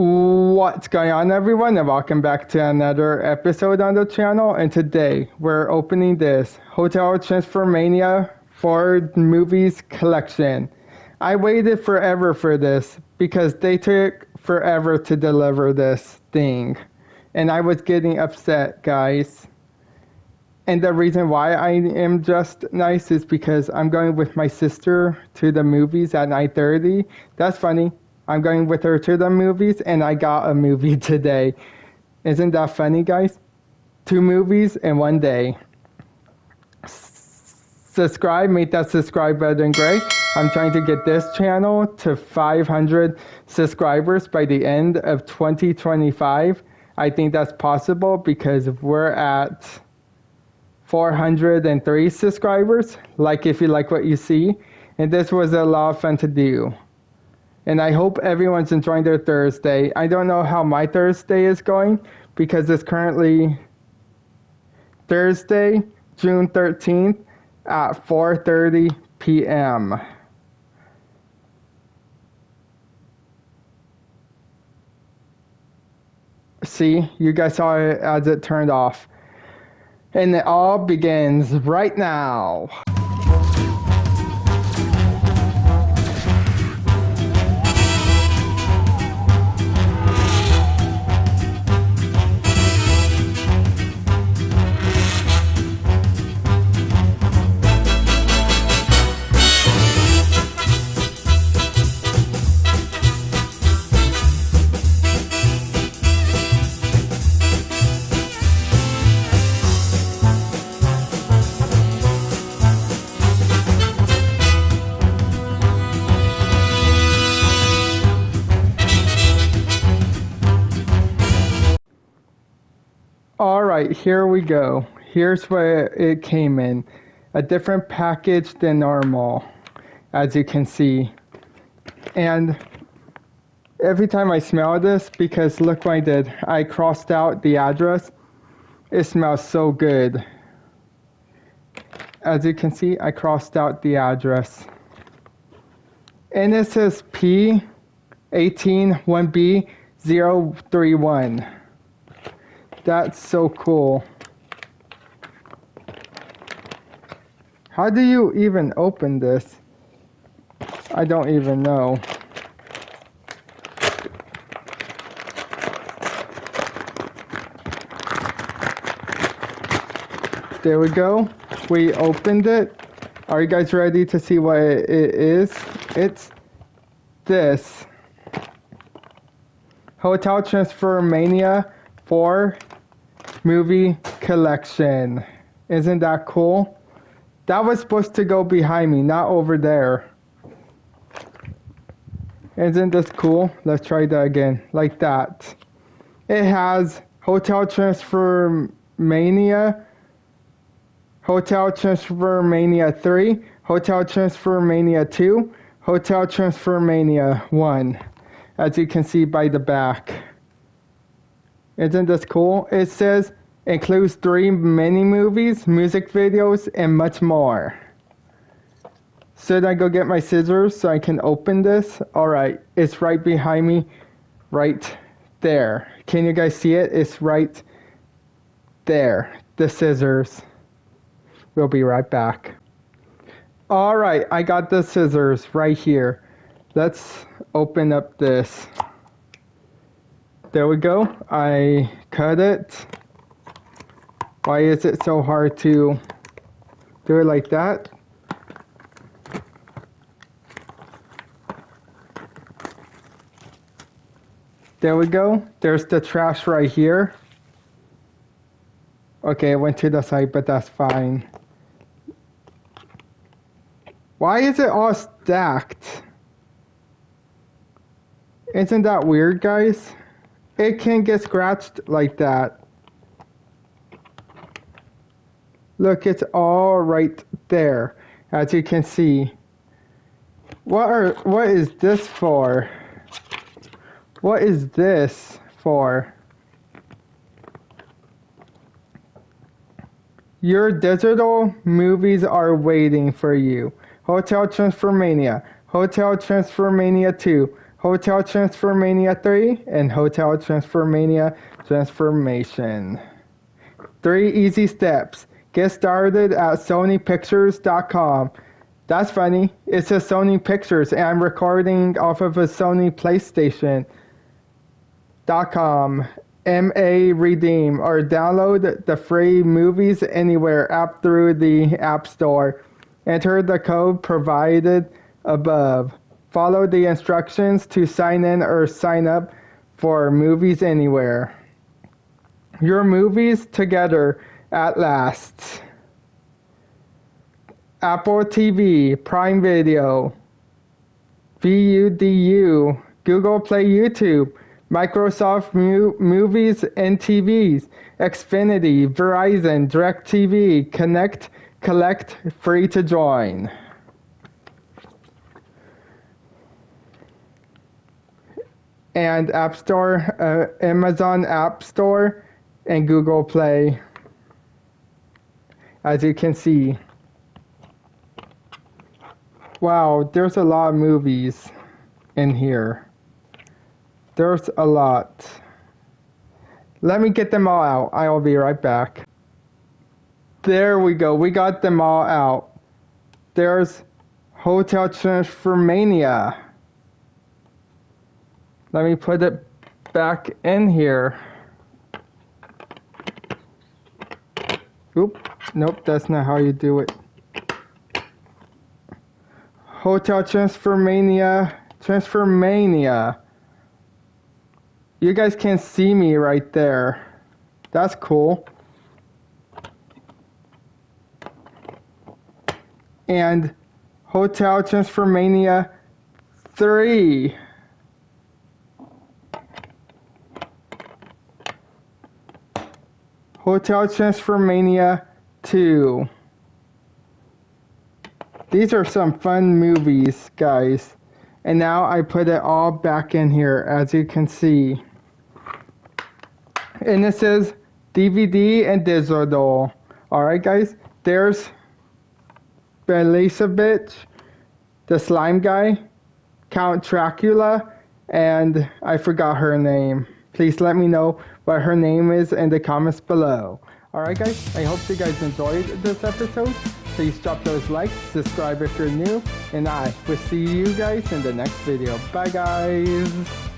What's going on, everyone, and welcome back to another episode on the channel. And today we're opening this Hotel Transylvania 4 Movies Collection. I waited forever for this because they took forever to deliver this thing, and I was getting upset, guys. And the reason why I am just nice is because I'm going with my sister to the movies at 9:30. That's funny. I'm going with her to the movies, and I got a movie today. Isn't that funny, guys? Two movies in one day. Subscribe, make that subscribe button gray. I'm trying to get this channel to 500 subscribers by the end of 2025. I think that's possible because we're at 403 subscribers. Like if you like what you see. And this was a lot of fun to do and I hope everyone's enjoying their Thursday. I don't know how my Thursday is going because it's currently Thursday, June 13th at 4:30 p.m. See, you guys saw it as it turned off. And it all begins right now. Right, here we go. Here's where it came in. A different package than normal, as you can see. And every time I smell this, because look what I did. I crossed out the address. It smells so good. As you can see, I crossed out the address. And it says P181B031. That's so cool. How do you even open this? I don't even know. There we go. We opened it. Are you guys ready to see what it is? It's this. Hotel Transylvania 4 movie collection. Isn't that cool? That was supposed to go behind me, not over there. Isn't this cool? Let's try that again, like that. It has Hotel Transformania, Hotel Transylvania 3, Hotel Transylvania 2, Hotel Transylvania 1, as you can see by the back. Isn't this cool? It says includes three mini movies, music videos, and much more. Should I go get my scissors so I can open this? Alright, it's right behind me, right there. Can you guys see it? It's right there. The scissors. We'll be right back. Alright, I got the scissors right here. Let's open up this. There we go. I cut it. Why is it so hard to do it like that? There we go. There's the trash right here. Okay, I went to the side, but that's fine. Why is it all stacked? Isn't that weird, guys? It can get scratched like that. Look, it's all right there, as you can see. What are, what is this for? What is this for? Your digital movies are waiting for you. Hotel Transylvania, Hotel Transylvania 2, Hotel Transylvania 3, and Hotel Transylvania Transformania. Three easy steps. Get started at SonyPictures.com. That's funny. It says Sony Pictures, and I'm recording off of a Sony PlayStation.com. MA Redeem or download the free Movies Anywhere app through the App Store. Enter the code provided above. Follow the instructions to sign in or sign up for Movies Anywhere. Your movies together at last. Apple TV, Prime Video, VUDU, Google Play YouTube, Microsoft Mu- Movies and TVs, Xfinity, Verizon, DirecTV, Connect, Collect, free to join. And App Store, uh, Amazon App Store, and Google Play. As you can see. Wow, there's a lot of movies in here. There's a lot. Let me get them all out. I will be right back. There we go. We got them all out. There's Hotel Transformania. Let me put it back in here. Oop. Nope, that's not how you do it. Hotel Transformania. Transformania. You guys can see me right there. That's cool. And Hotel Transylvania 3. Hotel Transylvania 2. These are some fun movies, guys. And now I put it all back in here, as you can see. And it says DVD and digital. Alright, guys. There's Belisavich, the slime guy, Count Dracula, and I forgot her name. Please let me know what her name is in the comments below. Alright guys, I hope you guys enjoyed this episode. Please drop those likes, subscribe if you're new, and I will see you guys in the next video. Bye guys!